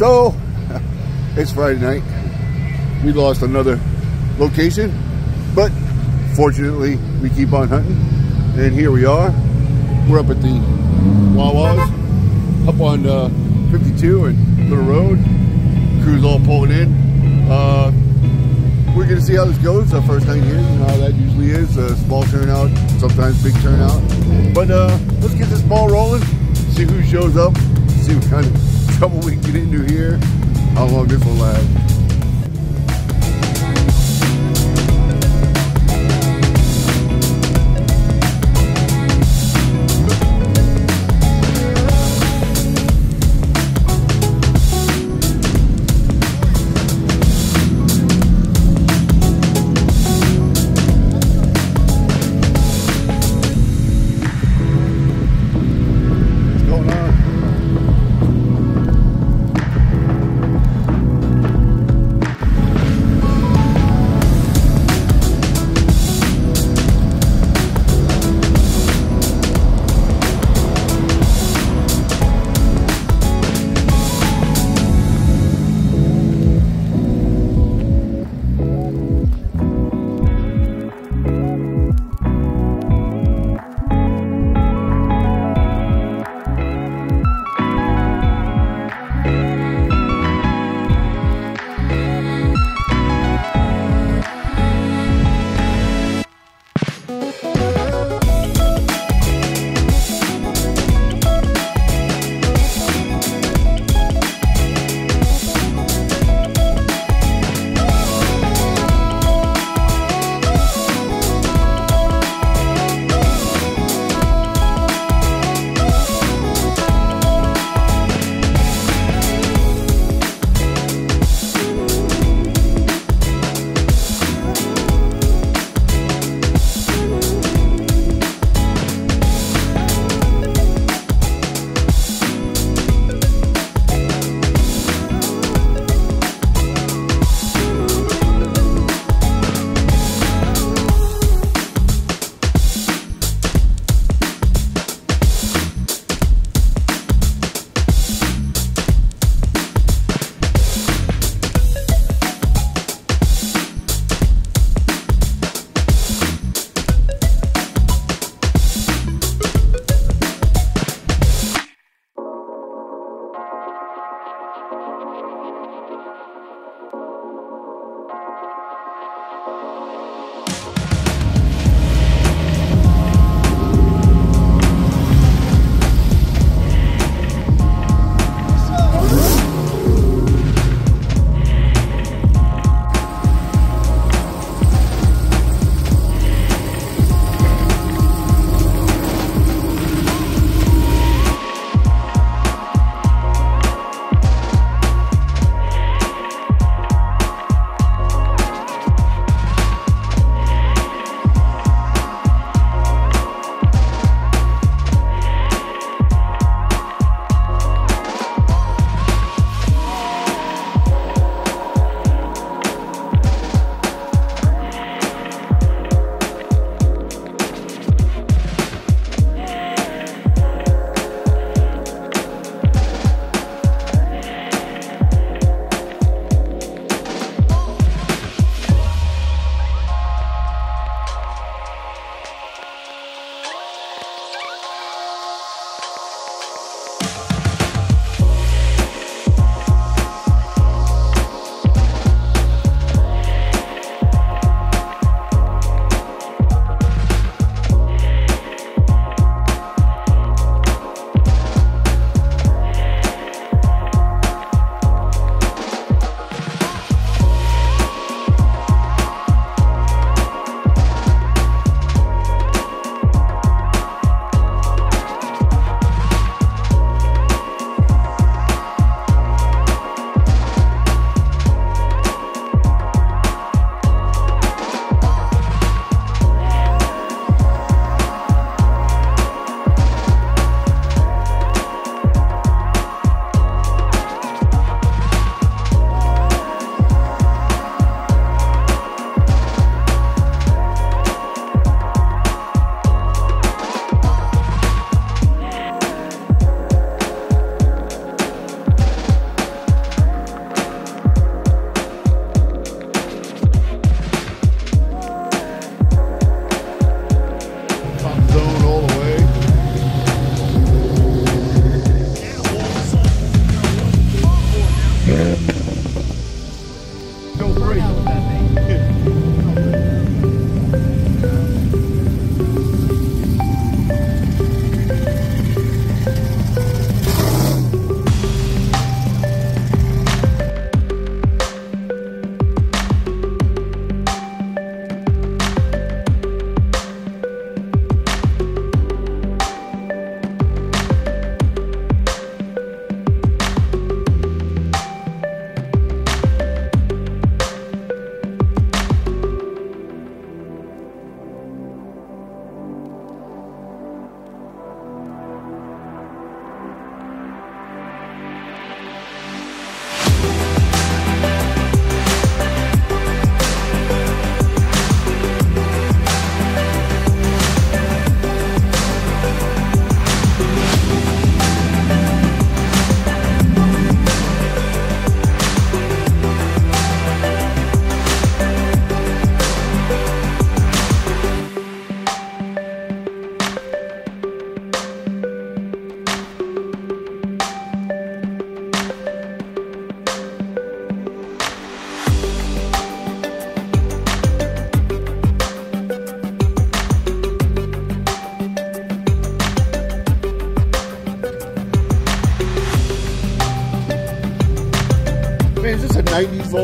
So, it's Friday night. We lost another location, but fortunately, we keep on hunting. And here we are. We're up at the Wawas, up on uh, 52 and Little Road. Crew's all pulling in. Uh, we're gonna see how this goes. Our first night here, you know how that usually is. A small turnout, sometimes big turnout. But uh, let's get this ball rolling. See who shows up. See what kind of trouble we can get into here. How long this will last.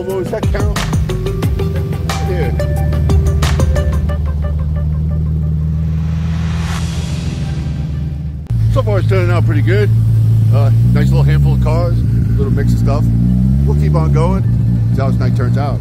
90s Volvo? Does that count? Yeah. So far it's turning out pretty good. Uh, nice little handful of cars, little mix of stuff. We'll keep on going, see how this night turns out.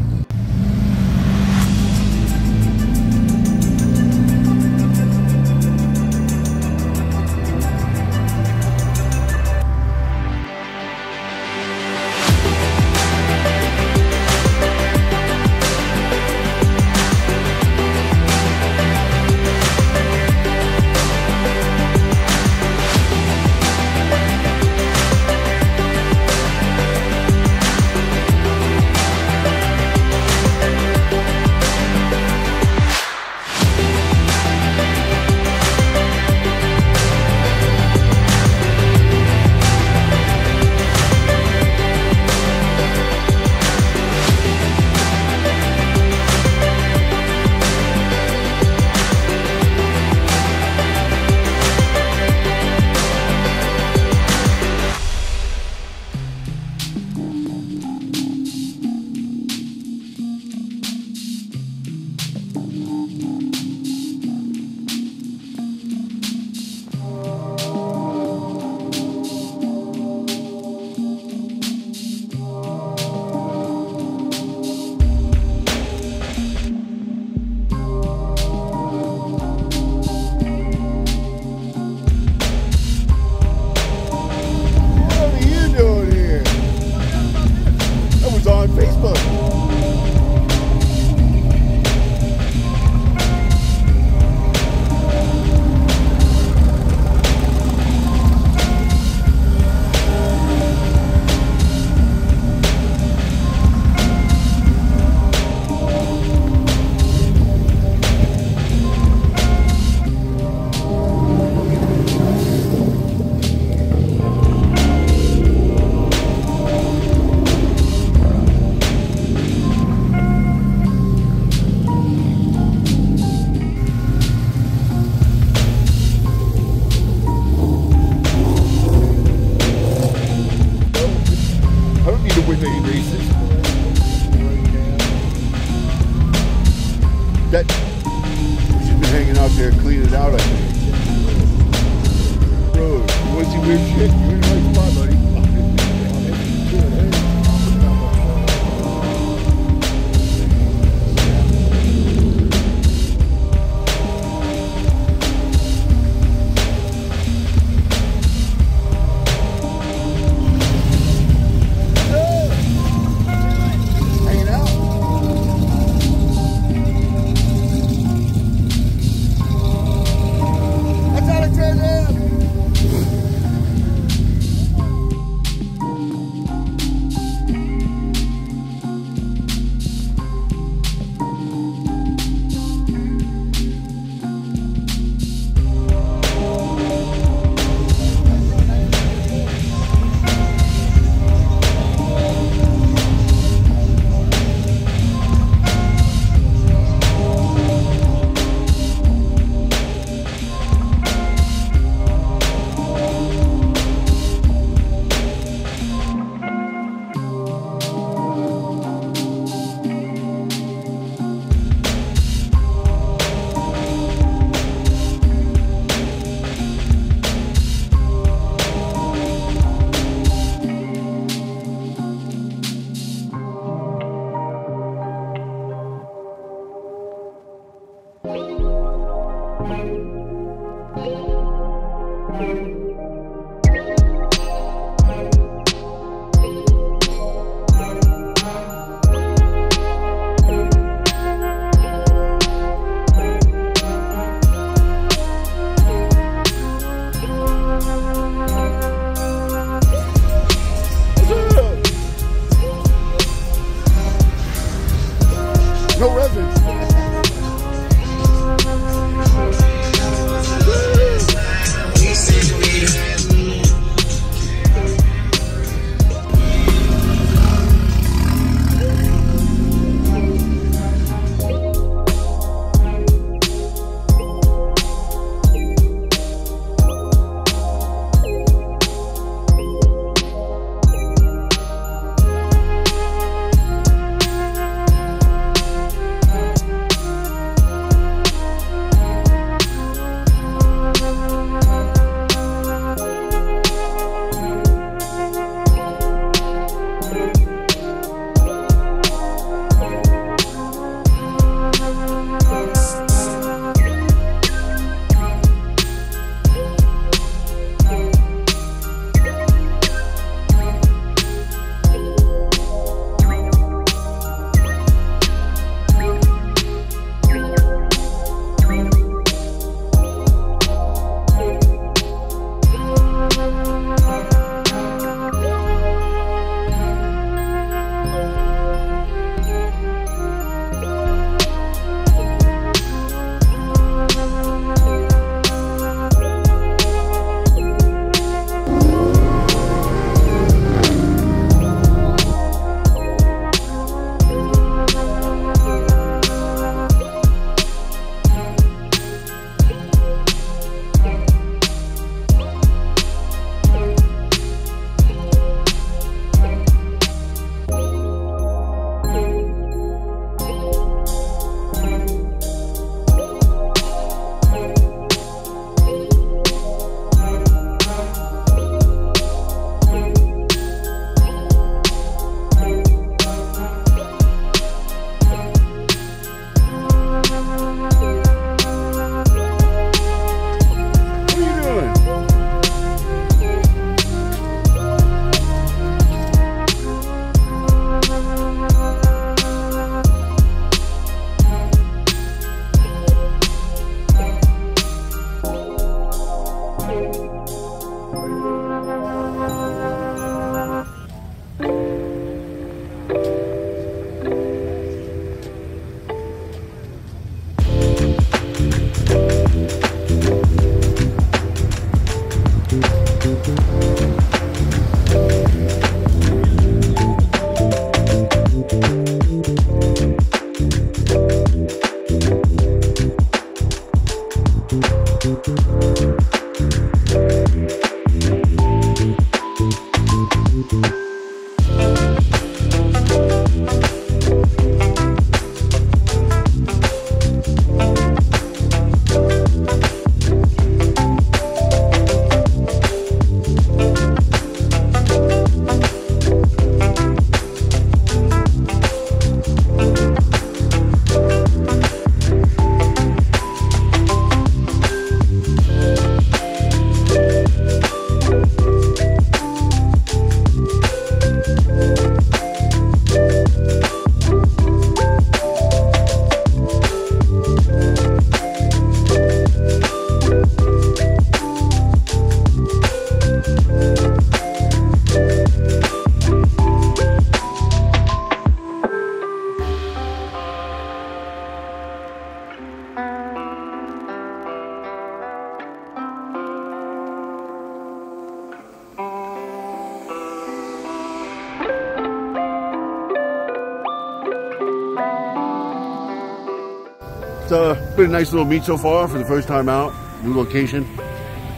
Nice little meet so far for the first time out. New location.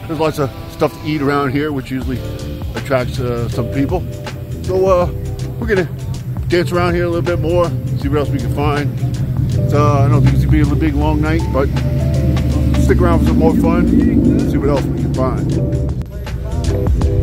There's lots of stuff to eat around here, which usually attracts uh, some people. So uh, we're gonna dance around here a little bit more, see what else we can find. Uh, I don't think it's gonna be a big long night, but stick around for some more fun. See what else we can find.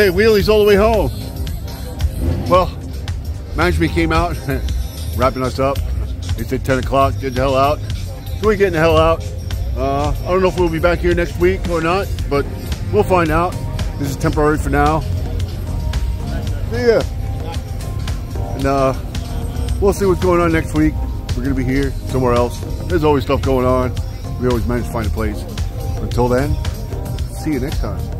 Way, wheelies all the way home. Well, management came out, wrapping us up. They said 10 o'clock, get the hell out. So we're getting the hell out. Uh, I don't know if we'll be back here next week or not, but we'll find out. This is temporary for now. See ya. And uh, we'll see what's going on next week. We're gonna be here, somewhere else. There's always stuff going on. We always manage to find a place. Until then, see you next time.